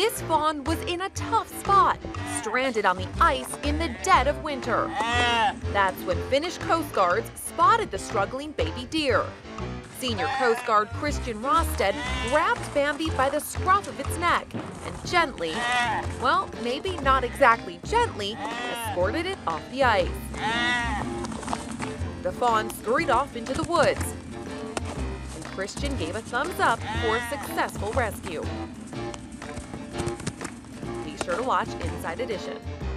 This fawn was in a tough spot, stranded on the ice in the dead of winter. That's when Finnish Coast Guards spotted the struggling baby deer. Senior Coast Guard Kristian Rastedt grabbed Bambi by the scruff of its neck and gently, well, maybe not exactly gently, escorted it off the ice. The fawn scurried off into the woods, and Kristian gave a thumbs up for a successful rescue. Sure to watch Inside Edition.